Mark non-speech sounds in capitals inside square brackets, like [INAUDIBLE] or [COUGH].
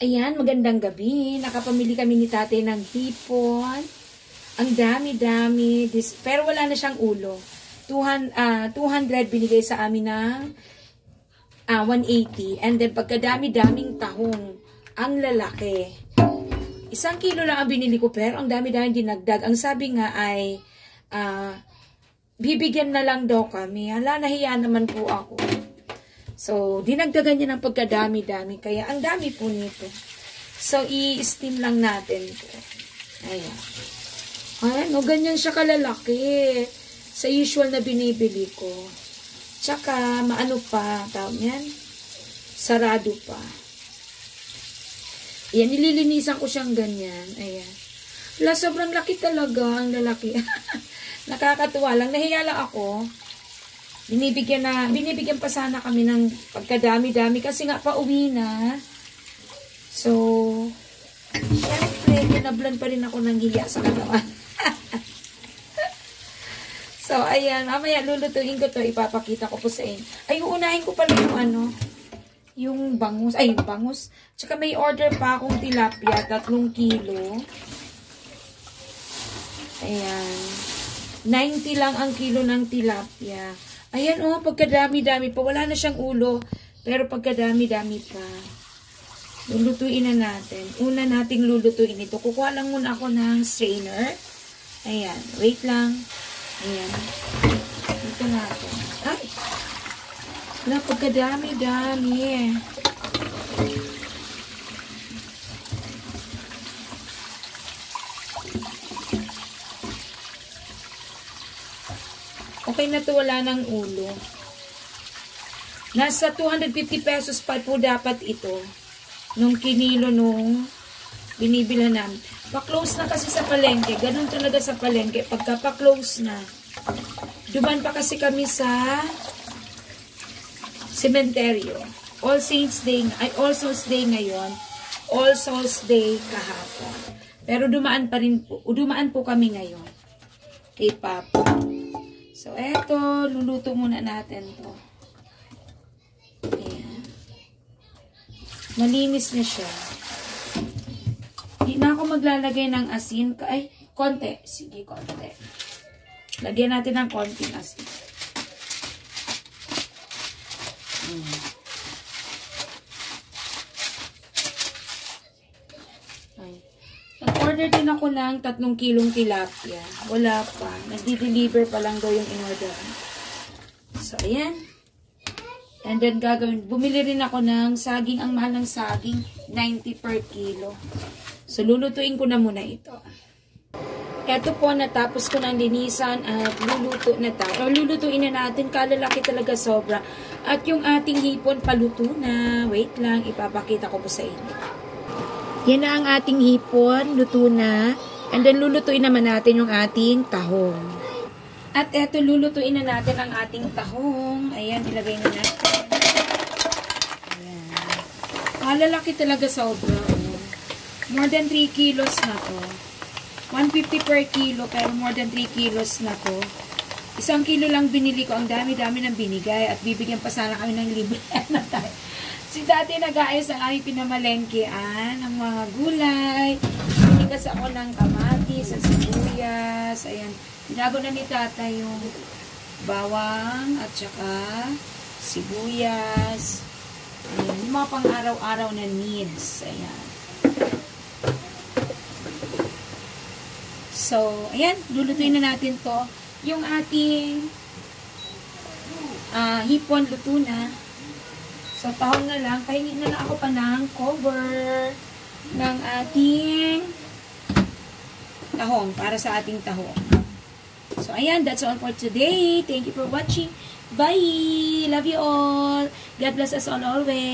Ayan, magandang gabi. Nakapamili kami ni tatay ng hipon. Ang dami-dami. Pero wala na siyang ulo. 200, ah, 200 binigay sa amin ng ah, 180. And then pagkadami-daming tahong, ang lalaki. Isang kilo lang ang binili ko pero ang dami-dami dinagdag. Ang sabi nga ay ah, bibigyan na lang daw kami. Hala, nahiya naman po ako. So, dinagdagan niya ng pagkadami-dami. Kaya, ang dami po nito. So, i-steam lang natin po. Ayan. Ayan, o, ganyan siya kalalaki. Sa usual na binibili ko. Tsaka, maano pa, tawag yan? Sarado pa. Ayan, nililinisan ko siyang ganyan. Ayan. Wala, sobrang laki talaga ang lalaki. [LAUGHS] Nakakatuwa lang. Nahiya lang ako binibigyan na, binibigyan pa sana kami ng pagkadami-dami kasi nga pauwi na. So, syempre, ginablan pa rin ako ng hiya sa katawan. [LAUGHS] so, ayan, mamaya lulutuin ko to ipapakita ko po sa inyo. Ay, uunahin ko pala yung ano, yung bangus, ay, bangus. Tsaka may order pa akong tilapia, tatlong kilo. Ayan. 90 lang ang kilo ng tilapia. Ayan oh, pagkadami-dami pa. Wala na siyang ulo. Pero pagkadami-dami pa. Lulutuin na natin. Una nating lulutuin ito. Kukuha lang muna ako ng strainer. Ayan. Wait lang. Ayan. Dito natin. Ay! Wala, pagkadami-dami. Okay na to, wala ng ulo. Nasa 250 pesos pa po dapat ito. Nung kinilo nung binibila namin. Pa-close na kasi sa palengke. Ganun talaga sa palengke. Pagka pa-close na. Duman pa kasi kami sa cementerio. All Saints Day, ay All Souls Day ngayon. All Souls Day kahapon. Pero dumaan pa rin po, dumaan po kami ngayon. Kay Papa. So, eto, luluto muna natin to. Ayan. Malinis na siya. Hindi na ako maglalagay ng asin. Ay, konti. Sige, konti. Lagyan natin ng konting asin. Hmm. Nag-order din ako ng tatlong kilong tilapia. Wala pa. Nag-deliver pa lang daw yung in-order. So, ayan. And then, gagawin. Bumili rin ako ng saging. Ang mahal ng saging, 90 per kilo. So, lulutuin ko na muna ito. Ito po, natapos ko ng linisan at luluto na tayo. O, lulutuin na natin. Kalalaki talaga sobra. At yung ating hipon, paluto na. Wait lang, ipapakita ko po sa inyo. Yan na ang ating hipon, luto na. And then lulutuin naman natin yung ating tahong. At eto, lulutuin na natin ang ating tahong. Ayan, ilagay na natin. Ayan. Malalaki talaga sobra. Oh. More than 3 kilos na to. 150 per kilo, pero more than 3 kilos na to. Isang kilo lang binili ko. Ang dami-dami ng binigay. At bibigyan pa sana kami ng libre [LAUGHS] tayo. Si dati nag-aayos ang aming pinamalengkean ng mga gulay. Pinigas ako ng kamatis, sa sibuyas. Ayan. Tinago na ni tata yung bawang at saka sibuyas. Ayan. Yung mga pang-araw-araw na needs. Ayan. So, ayan. Lulutuin na natin to. Yung ating uh, hipon luto na. So, tahon na lang. Kahingin na lang ako pa ng cover ng ating tahong para sa ating tahong. So, ayan. That's all for today. Thank you for watching. Bye! Love you all. God bless us all always.